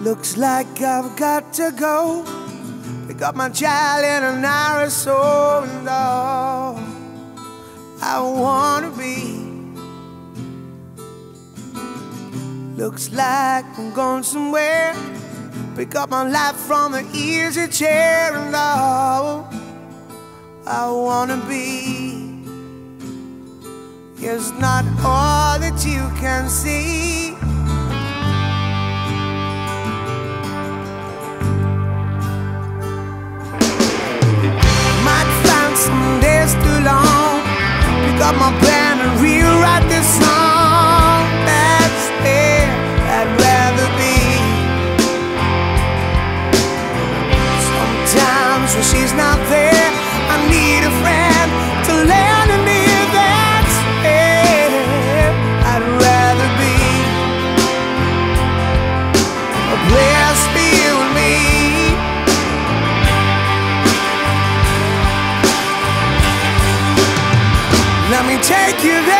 Looks like I've got to go. Pick up my child in an hour or so, and all I wanna be. Looks like I'm going somewhere. Pick up my life from the easy chair, and all I wanna be is not all that you can see. She's not there, I need a friend to lend an ear. That's where I'd rather be. A place and me. Let me take you there.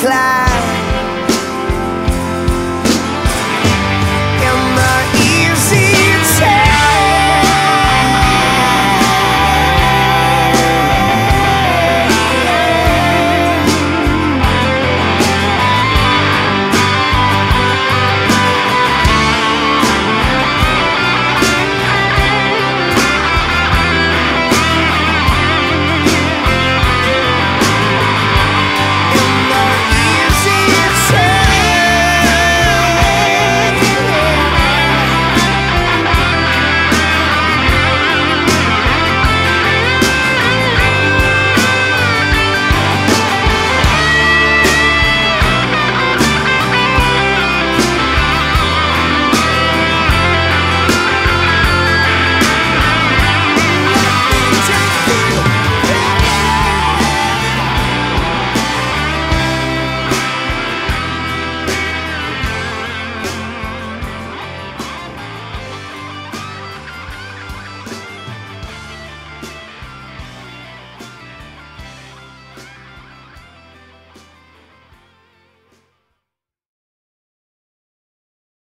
cloud.